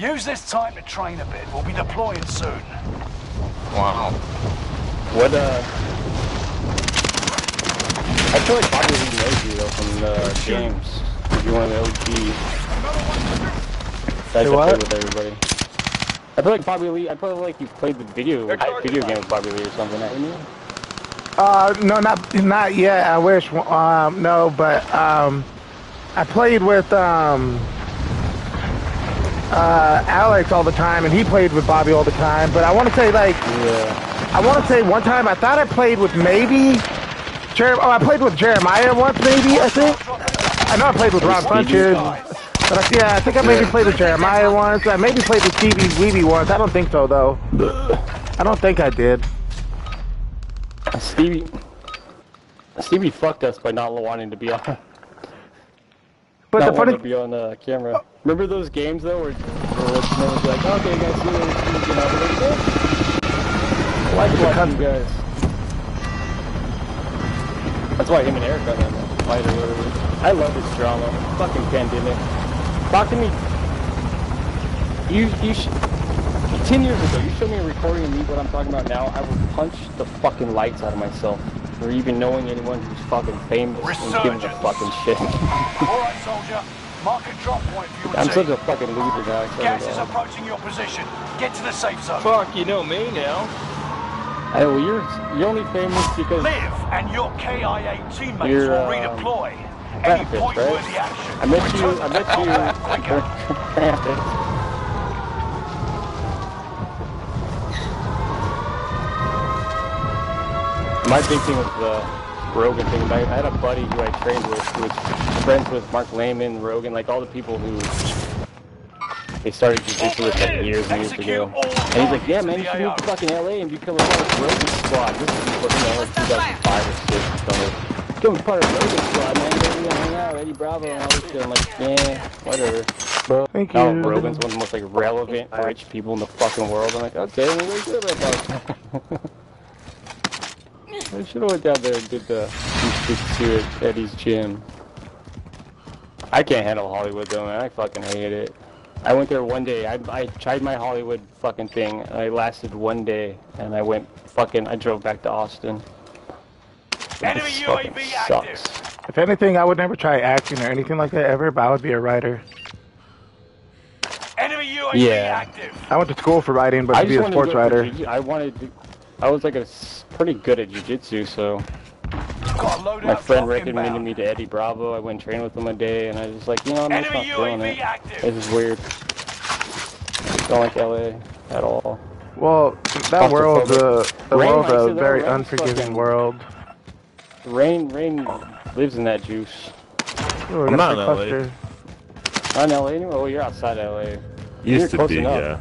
Use this time to train a bit. We'll be deploying soon. Wow. What, uh... I feel like Bobby Lee knows you, though, from the games. You're one of the OG guys that what? play with everybody. I feel like Bobby Lee, I feel like you played the video, video game with Bobby Lee or something, haven't you? Uh, no, not not yet. I wish. Um, no, but um, I played with um, uh, Alex all the time, and he played with Bobby all the time. But I want to say, like, Yeah. I want to say one time I thought I played with maybe. Jer- oh, I played with Jeremiah once, maybe. I think. I know I played with Ron Funches. But I, yeah, I think I maybe played with Jeremiah once. I maybe played with Stevie Weeby once. I don't think so though. I don't think I did. Stevie... Stevie fucked us by not wanting to be on... But not the funny, be on the camera. Remember those games, though, where, where like, was like, okay, guys, see you later, you know, like, yeah. I like watching you guys. That's why him and Eric got in a fight or whatever. I love this drama. Fucking pandemic. Talk to me. You, you sh- Ten years ago, you showed me a recording of me what I'm talking about now, I would punch the fucking lights out of myself. For even knowing anyone who's fucking famous and giving a fucking shit. All right, soldier. Mark a drop point for your I'm team. such a fucking loser now. I tell Gas is that. approaching your position. Get to the safe zone. Fuck, you know me now. Hey, well, you're you're only famous because Live, and your KIA teammates You're, will uh, redeploy. Any Krampus, point-worthy right? action. I met you. Return I to met the combat quicker. you. My big thing was the Rogan thing. I I had a buddy who I trained with who was friends with Mark Lehman, Rogan, like all the people who they started jiu-jitsu with like years and years ago. And he's like, yeah, man, you should move to fucking LA and become a part of Rogan Squad. This is before, you know, like 2005 or 6. So, become a part of Rogan Squad, man. Go you know, hang out, Eddie Bravo and all this shit. I'm like, yeah, whatever. Bro, Thank now you. Rogan's one of the most like relevant rich people in the fucking world. I'm like, okay, well, what do you do about that? I should have went down there and did the jiu-jitsu at Eddie's gym. I can't handle Hollywood though, man. I fucking hate it. I went there one day. I, I tried my Hollywood fucking thing. And I lasted one day, and I went fucking. I drove back to Austin. Enemy This fucking UAV sucks. if anything, I would never try acting or anything like that ever. But I would be a writer. Enemy UAV Yeah. active. I went to school for writing, but I to be a sports to go for writer. jiu- I wanted. To, I was like a s- pretty good at jiu-jitsu, so Got a loadout my friend recommended me to Eddie Bravo. I went and trained with him a day, and I was just like, you know, I'm just not feeling UAV it. active. This is weird. Don't like LA at all. Well, that world's a uh, the Rain world's a uh, it, very Rain's unforgiving world. Rain, Rain lives in that juice. Ooh, I'm not the in LA. cluster. Not in LA anymore. Oh, you're outside LA. Used You're to close be, enough. yeah.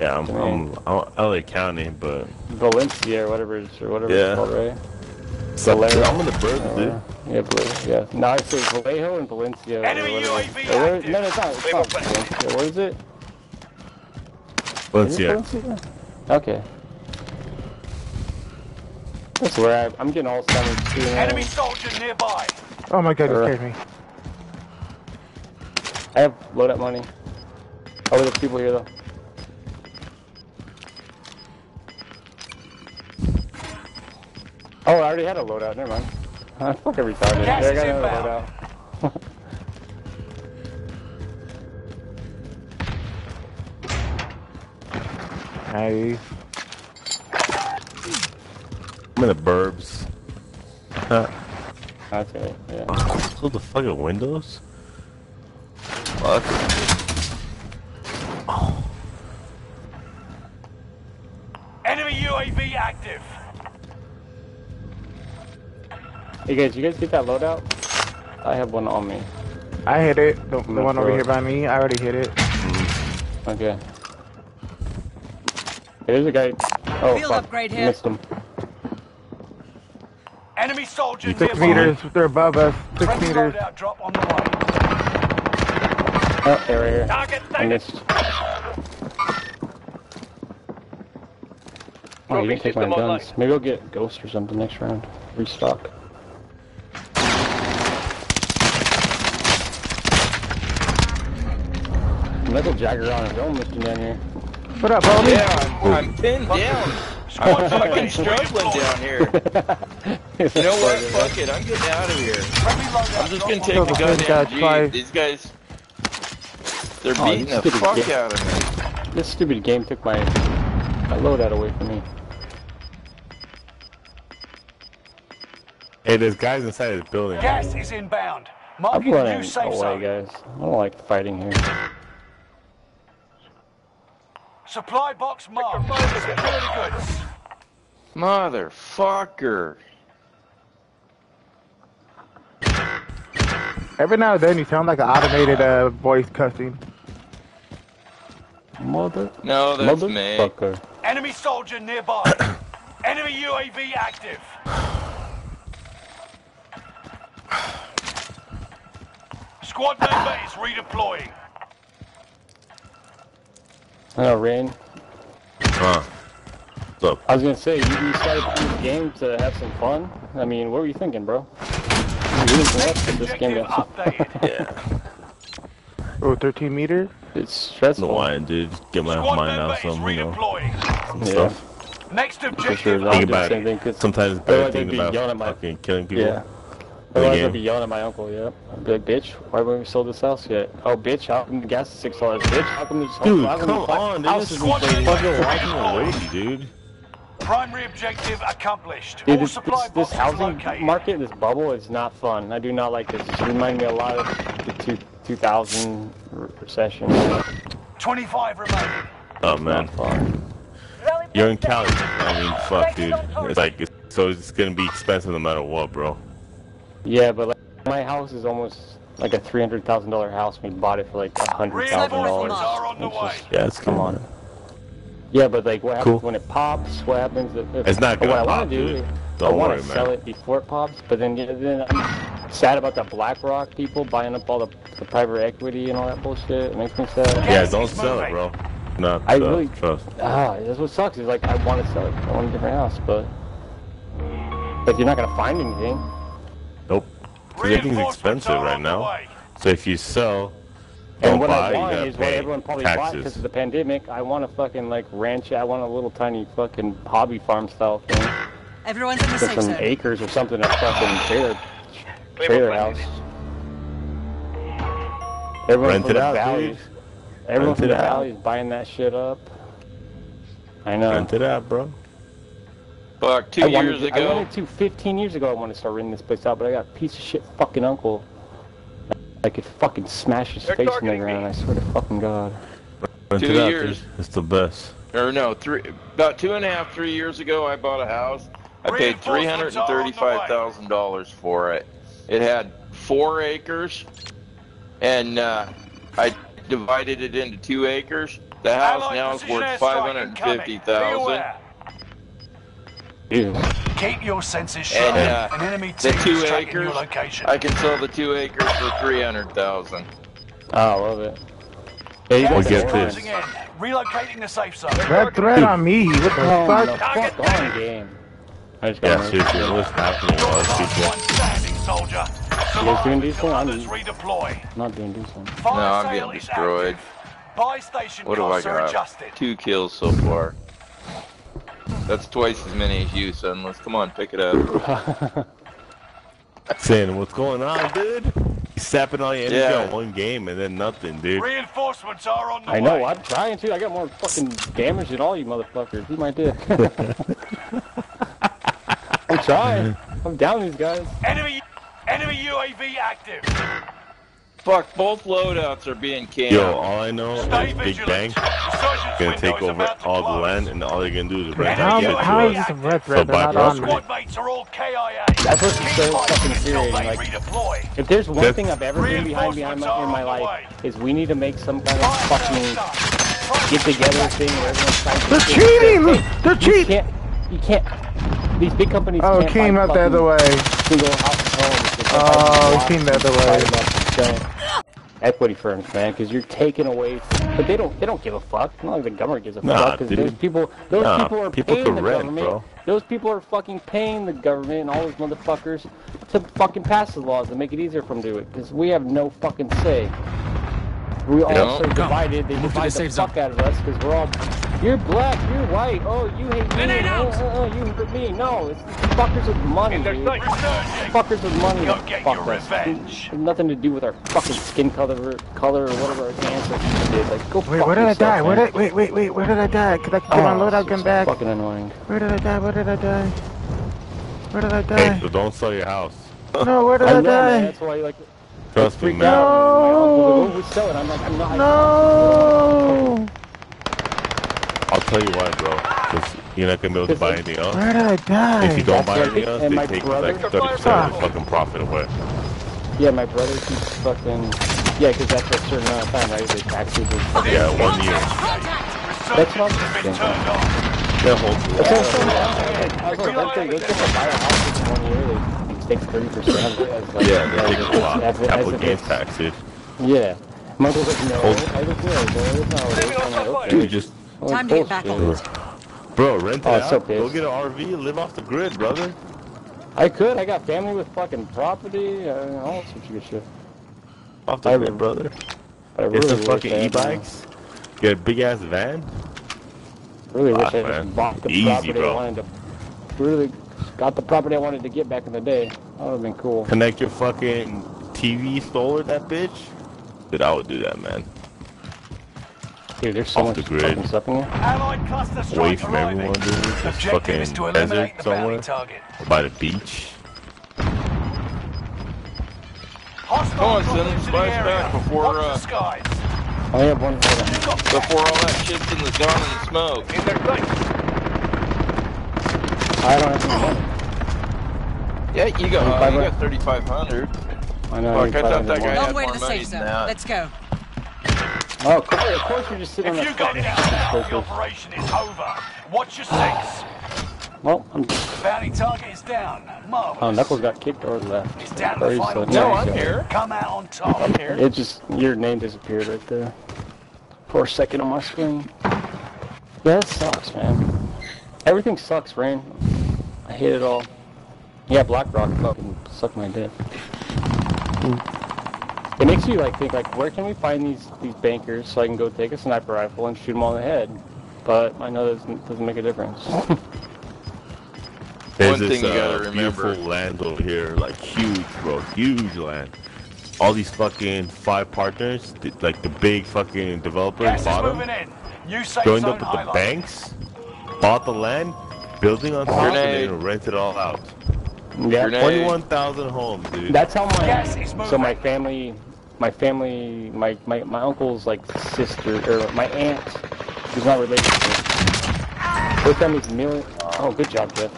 Yeah, I'm, I'm, I'm LA County, but Valencia or whatever it's or whatever Yeah. it's called, right? so Vallejo. I'm in the burbs, dude. Uh, yeah, Vallejo. Yeah. No, I say Vallejo and Valencia. or Enemy. UAV where- No, no, it's not. It's not Valencia. What is it? Let's Is see. it Valencia? Okay. That's where I, I'm getting all summer too. man. Enemy soldier nearby. Oh my god, you scared me. I have loadout money. Oh, there's people here though. Oh, I already had a loadout. Never mind. I'm fucking retarded. Yeah, I got another loadout. Nice. I'm in the burbs. That's right. Yeah. Close the fucking windows? Fuck. Hey guys, you guys get that loadout? I have one on me. I hit it. The, the one over throw here by me. I already hit it. Okay. There's a guy. Oh, Field fuck. upgrade here. Missed him. Enemy soldier Six nearby. meters. They're above us. Six Friendly meters. loadout drop on the way. Oh, they're right here. Target I missed. Oh, you didn't take my guns. Maybe I'll get Ghost or something next round. Restock. Metal Jagger on his own mission down here. What up, homie? Yeah, I'm, I'm pinned down. I'm fucking struggling down here. You know what? Fuck it. I'm getting out of here. I'm just gonna take Kill the the first guy goddamn. Jeep. These guys, they're Oh, beating you the fuck git. out of me. This stupid game took my my loadout away from me. Hey, there's guys inside this building. Gas is inbound. I'm Marking running new safe away, zone. guys. I don't like fighting here. Supply box marked. Security goods. Motherfucker. Every now and then you sound like an automated uh, voice cussing. Mother. No, that's me. Motherfucker. Enemy soldier nearby. Enemy UAV active. Squad member is redeploying. I know, Rain. Huh. What's up? I was gonna say, you, you started playing this game to have some fun. I mean, what were you thinking, bro? You didn't think that's this game got. updated. Yeah. Oh, 13 meters? It's stressful. No why, dude. Get my Squad mind out is some, you know, some Yeah. stuff. Next For sure, I'll Think do the about same it. Sometimes it's better Otherwise, I'd be about yelling at my- fucking killing people. Yeah. The Otherwise, I'd be yelling at my uncle, yeah. I'd be like, bitch, why haven't we sold this house yet? Oh, bitch, how come the gas is $6? Bitch, how come this Dude, how come come on, dude. This is isn't fucking paid? walking dude. Primary objective accomplished. Dude, All this, supply this, this housing located. market, this bubble, is not fun. I do not like this. It reminds me a lot of the two, 2000 recession. 25 remaining. Oh, man. fun. You're in Cali. I mean, fuck, dude. It's like, it's, so it's gonna be expensive no matter what, bro. Yeah, but like, my house is almost like a $300,000 house. We bought it for like a $100,000. Reinforcements are on the It's way. just- Yeah, it's Come on. Yeah, but like, what happens Cool. when it pops? What happens if, if It's not gonna I pop, want to do? dude. I Don't want worry, to man. sell it before it pops, but then yeah, then I'm sad about the BlackRock people buying up all the, the private equity and all that bullshit. It makes me sad. Yeah, don't sell it, bro. Not I uh, really- trust. Ah, that's what sucks. Is like I want to sell it. I want a different house, but like you're not gonna find anything. Nope. 'Cause everything's expensive right now. So if you sell, And don't what buy, I want you gotta is what everyone probably bought because of the pandemic. I want a fucking like ranch. I want a little tiny fucking hobby farm style thing. Everyone's in the With safe some zone. acres or something. A fucking trailer, trailer house. Everyone Rent from it the out, valley, dude. everyone Rent from it the out. valley is buying that shit up. I know. Rent it out, bro. Fuck, two I years wanted, ago. I wanted to. 15 years ago, I wanted to start renting this place out, but I got a piece of shit fucking uncle. I could fucking smash his They're face in the ground, I swear to fucking God. Rent two it out, years. It's the best. Or no, three, about two and a half, three years ago, I bought a house. I paid $335,000 for it. It had four acres, and uh, I divided it into two acres. The house now is worth 550000 Ew. Keep your senses sharp. And uh, An enemy the team two is tracking acres, your location. I can sell the two acres for three hundred thousand. Oh, I love it. Yeah, you Gas We'll got is get this. in. Relocating the safe zone. Red threat on me. What the Oh, fuck? no, fuck on game. I just got Yeah, murdered. seriously, what's happening to all these Last people? standing, soldier. You guys doing decent? I'm Others redeploy. not doing decent. Fire No, I'm getting destroyed. active. Station What have I costs are got? adjusted. Two kills so far. That's twice as many as you, son. Let's come on, pick it up. Saying, what's going on, dude? You sapping all your energy Yeah. on one game and then nothing, dude. Reinforcements are on the I way. know, I'm trying to. I got more fucking damage than all you motherfuckers. Be my dick. I'm trying. I'm down these guys. Enemy, enemy UAV active. Fuck, both loadouts are being canned. Yo, all I know Stay is Big vigilant. Bang Resurgence gonna take over to all the land, and all they're gonna do is rent How- out How, shit how to is us. this a red So threat? They're not on. Squad mates are all KIA. That's what's so fucking until infuriating, they like- If there's one That's- thing I've ever been behind behind my, in my life, is we need to make some kind of fucking get together thing where everyone's trying to. They're cheating! shit. They're You cheating! can't. You can't. These big companies Oh, can't came buy out the other way. Single house homes. Oh, buy it blocks came the other way. Buy them up and sell 'em. Equity firms, man, because you're taking away. But they don't. They don't give a fuck. Not like the government gives a Nah, fuck. Because those people. Those Nah, people are people paying the rent, government. bro. Those people are fucking paying the government and all those motherfuckers to fucking pass the laws and make it easier for them to do it. Because we have no fucking say. We all Yeah. so divided. They Move to divide the the, safe zone. fuck out of us because we're all. You're black. You're white. Oh, you hate me. Grenade Oh, out. oh, oh, oh you hurt me. No, it's fuckers with money, dude. Fuckers with money. Go that get fuck your us. revenge. It's nothing to do with our fucking skin color, color or whatever our ancestors did. Like, go Wait, fuck where did I yourself, die? Where did wait, wait, wait? Where did I die? Cause I can get Oh, my loadout it's gun back. Fucking annoying. Where did I die? Where did I die? Where did I die? Hey, so don't sell your house. No, where did I I know, man. That's why, you like, Trust me, freak man. out. My uncle No. goes, "Oh, we sell it. I'm like, I'm not. No. I'll tell you why, bro. Because you're not gonna be able to buy anything else. Where did I die? If you don't That's buy right. anything else, And they take brother- like 30% of the fucking profit away. Yeah, my brother keeps fucking. Yeah, because after a certain amount of time, right? They tax you. for- Yeah, one year. That's what I'm has been thinking. turned on. That whole That's what I'm saying. I was like, let's say, let's say buy a house in one year, they take thirty percent of it. As like, Yeah, as they take if a lot. it's- as Capital gains it's- taxes. Yeah. My uncle's like, no, Hold- I don't know, that's not what it is. I'm like, okay. Dude, just I'm like, Time to get back on bullshit. it. bro, rent it Oh, out. so Go get an RV and live off the grid, brother. I could. I got family with fucking property, uh, all sorts of good shit. Off the I grid, would- brother. But I Get really some wish fucking e-bikes. Get a big ass van. Really wish Ah, I man. had bought the Easy, property bro. I wanted to. Really got the property I wanted to get back in the day. That would have been cool. Connect your fucking TV solar that bitch. Dude, I would do that, man. Dude, there's so Off much the grid. fucking stuff in here. Allied cluster strike Away from arriving. everyone, dude. Just fucking is to desert the somewhere. target. By the beach. Hostile Come on, dropping son, into the splash back before, uh, the skies. I have one. Hold on. Before all that shit's in the zone and the smoke. in their place. I don't have any money. Yeah, you got, uh, you got 3,500. I know. Fuck, I thought that guy. Long had way to more the money safe than zone. that. Let's go. Oh, of course, of course you're just sitting If on you the go fucking down now, the operation is over. Watch your six. Well, I'm, Bounty target is down. Marvelous. oh, Knuckles got kicked or left. He's down to the he's final still- No, I'm here. Come out on top. I'm here. It just, your name disappeared right there. For a second on my screen. Yeah, that sucks, man. Everything sucks, Rain. I hate it all. Yeah, BlackRock fucking sucked my dick. It makes you like think like, where can we find these these bankers so I can go take a sniper rifle and shoot them all in the head? But I know that doesn't, doesn't make a difference. There's One this thing you gotta uh, remember. beautiful land over here, like huge, bro, huge land. All these fucking five partners, th- like the big fucking developers, Gas is bought moving them, in. You safe joined up with the banks, bought the land, building on top, and Grenade. then rent it all out. yeah, Twenty-one thousand homes, dude. That's how my Gas is so my family, my family, my my my uncle's like sister or my aunt, who's not related to me. Their family's million. Oh, good job, Jeff.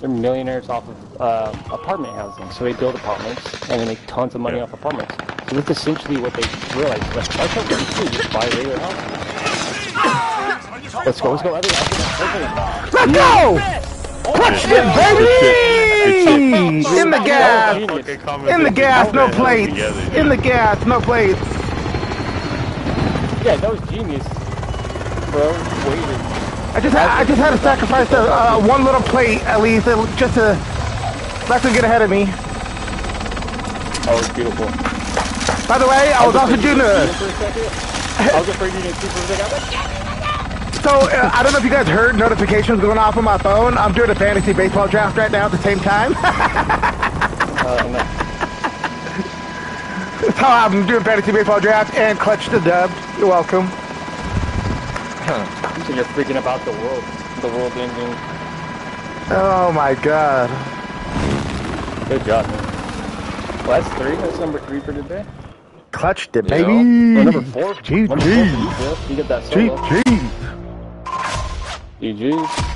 They're millionaires off of uh, apartment housing, so they build apartments and they make tons of money Yeah. off apartments. So that's essentially what they realize. Like, why can't we just just buy regular houses? Let's go, let's go. Everything, everything, Let's go! Clutch it, baby! In the gas! In the gas, no plates! In the gas, no plates! Yeah, that was genius, bro. Waited. I just had, I just had to sacrifice a, uh, one little plate at least uh, just to let them get ahead of me. Oh, it's beautiful. By the way, I was also doing a. For a second, I was afraid you didn't see for a second. I was like, So uh, I don't know if you guys heard notifications going off on my phone. I'm doing a fantasy baseball draft right now at the same time. uh, no. That's how I'm doing fantasy baseball draft and clutch the dub. You're welcome. So you're freaking about the world, the world ending. Oh my god. Good job, man. Well, that's three. That's number three for today. Clutched it, Yeah. baby. Well, number four. GG. Number four you, You get that solo. GG. GG.